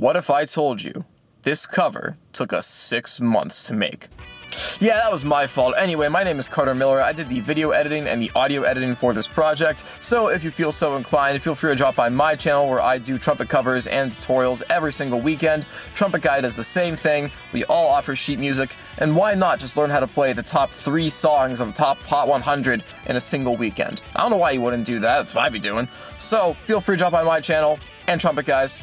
What if I told you this cover took us six months to make? Yeah, that was my fault. Anyway, my name is Carter Miller. I did the video editing and the audio editing for this project. So if you feel so inclined, feel free to drop by my channel where I do trumpet covers and tutorials every single weekend. Trumpet Guy does the same thing. We all offer sheet music. And why not just learn how to play the top three songs of the top Hot 100 in a single weekend? I don't know why you wouldn't do that. That's what I'd be doing. So feel free to drop by my channel and Trumpet Guys,